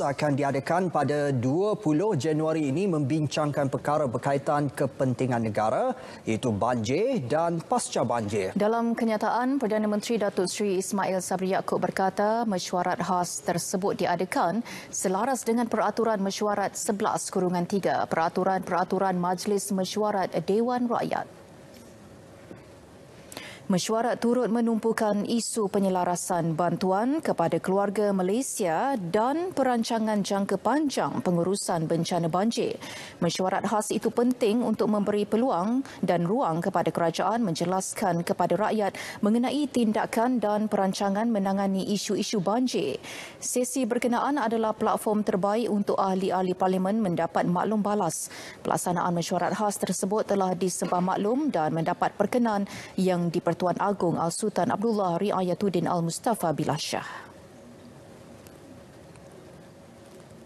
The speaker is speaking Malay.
akan diadakan pada 20 Januari ini membincangkan perkara berkaitan kepentingan negara iaitu banjir dan pasca banjir. Dalam kenyataan, Perdana Menteri Datuk Seri Ismail Sabri Yaakob berkata mesyuarat khas tersebut diadakan selaras dengan peraturan mesyuarat 11-3 peraturan-peraturan Majlis Mesyuarat Dewan Rakyat. Mesyuarat turut menumpukan isu penyelarasan bantuan kepada keluarga Malaysia dan perancangan jangka panjang pengurusan bencana banjir. Mesyuarat khas itu penting untuk memberi peluang dan ruang kepada kerajaan menjelaskan kepada rakyat mengenai tindakan dan perancangan menangani isu-isu banjir. Sesi berkenaan adalah platform terbaik untuk ahli-ahli parlimen mendapat maklum balas. Pelaksanaan mesyuarat khas tersebut telah disembah maklum dan mendapat perkenan yang dipertuan Tuan Agong Al-Sultan Abdullah Riayatuddin Al-Mustafa Bilasyah.